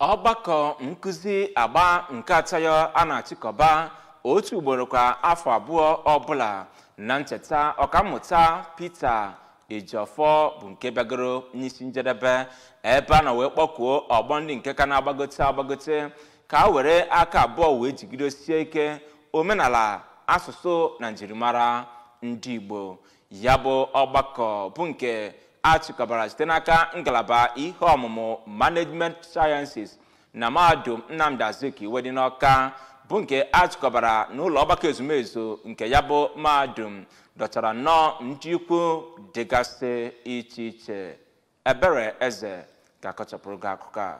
ọgbakọ nkụzi agba nke atọ a na-achịkọba otu ugboro kwa afọ abụọ ọbụla na ncheta ọkammụta Peter Ejiofor bụ nke bịagoro n'isi njedebe ebe a na wee kpọkuo ọgbọ ndị nke ka na-agbagote agbagote ka a were aka abụọ wee jigidesie ike omenala asụsụ na njirimara ndị Igbo. Ya bụ ọgbakọ bụ nke achịkọbara site n'aka ngalaba ihe ọmụmụ management sciences na mahadum Nnamdi Azikiwe dị n'Ọka bụ nke achịkọbara n'ụlọ ọgbakọ ezumezu nke ya bụ mahadum dọchara nnọọ ndị ikwu dịgasị iche iche. Ebere eze ga-akọchapụrụ gị akụkọ a.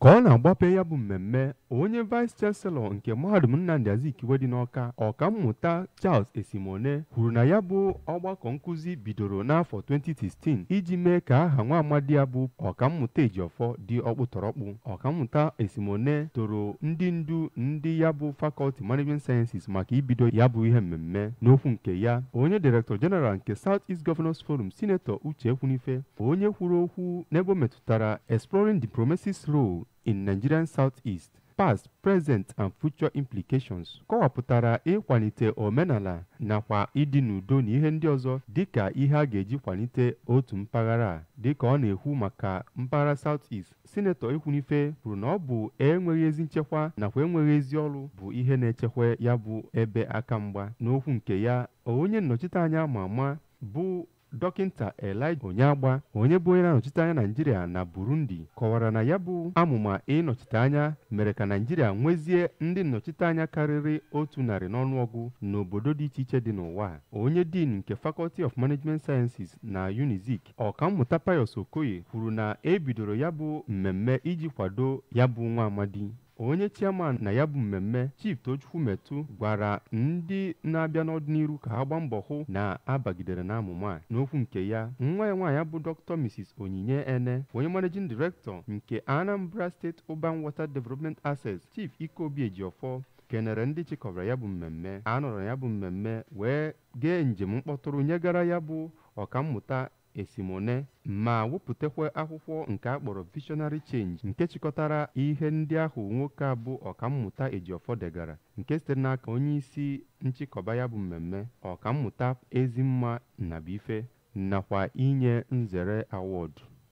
ka ọ na-agbape ya bụ mmemme onye vice chancellor nke mahadum Nnamdi Azikiwe dị n'Ọka ọkammụta Charles Esimone kwuru na ya bụ ọgbakọ nkụzi bidoro n'afọ 2016 iji mee ka aha nwa amadi ya bụ ọkammụta Ejiofor dị ọkpụtọrọkpụ. Ọkammụta Esimone toro ndị ndu ndị ya bụ Faculty Management Sciences maka ibido ya bụ ihe mmemme. N'okwu nke ya onye Director General nke South East Governors Forum Senator Uche Ekwunife onye kwuru okwu n'ebe metụtara exploring diplomacy's role in Nigerian Southeast past, present and future implications. Kọwapụtara ịkwalite omenala nakwa ịdị n'udo na ihe ndị ọzọ dịka ihe a ga-eji kwalite otu mpaghara a dịka ọ na-ekwu maka mpaghara Southeast. Sinetọ Ekwunife kwuru na ọ bụ enweghị ezi nchekwa nakwa enweghị ezi ọrụ bụ ihe na-echekwa ya bụ ebe aka mgba. N'okwu nke ya onye nnọchiteanya ama ama bụ dọkịta Elijah Onyeagba onye bụ onye na-anọchite anya Naijiria na Burundi kọwara na ya bụ amụma ịnọchite anya mere ka Naijiria nwezie ndị nnọchiteanya karịrị otu narị n'ọnụọgụ n'obodo dị iche iche dị n'ụwa. Onye din nke Faculty of Management Sciences na Unizik ọkammụta Pius Okoye kwuru na ebidoro ya bụ mmemme iji kwado ya bụ nwa amadi onye chairman na ya bụ mmemme chief tochukwu metu gwara ndị na-abịa n'ọdịnihu ka ha gbaa mbọ hụ na abagidere n'amụma a. N'okwu nke ya nwa ya nwaanyị bụ dr. Mrs onyinye ene onye managing director nke anambra state urban water development access chief ikobi ejiofor kenere ndị chịkọbara ya bụ mmemme. A nọrọ ya bụ mmemme wee gee njem mkpọtụrụ nyegara ya bụ ọkammụta esimone ma wepụtakwa akwụkwọ nke a kpọrọ visionary change nke chịkọtara ihe ndị ahụ nwoke a bụ ọkammụta Ejiofor degara nke sitere n'aka onye isi nchịkọba ya bụ mmemme ọkammụta Ezimma Nnabuife nakwa inye nzere awọdụ